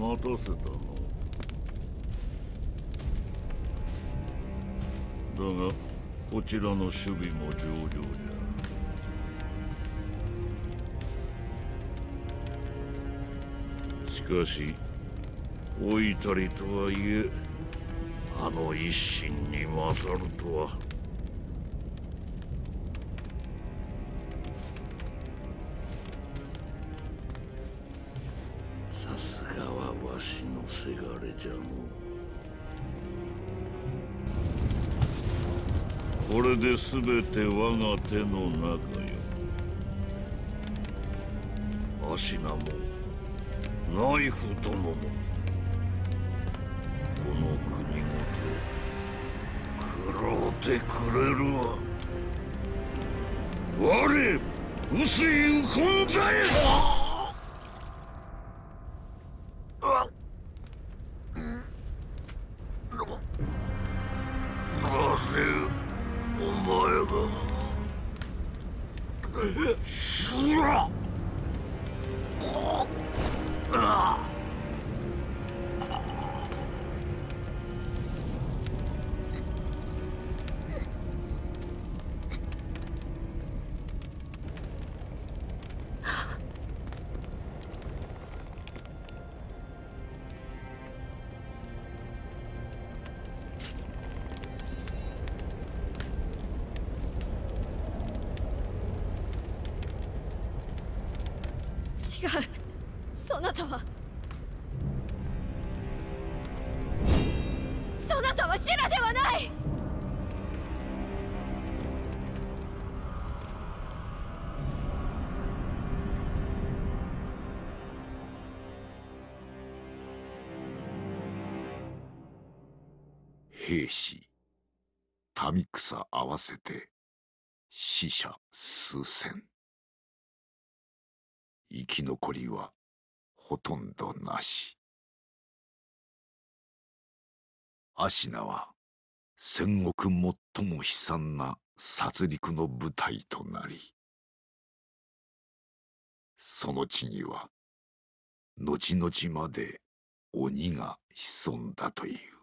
待たせたのだがこちらの守備も上々じゃ。しかし老いたりとはいえあの一心に勝るとは。さすがはわしのせがれじゃのこれで全て我が手の中よ。アシナもナイフどもも。この国ごと食ろうてくれるわ。我薄い本在前うそなたは。そなたはシュラではない。兵士民草合わせて死者数千。生き残りはほとんどなし。アシナは戦国最も悲惨な殺戮の舞台となりその地には後々まで鬼が潜んだという。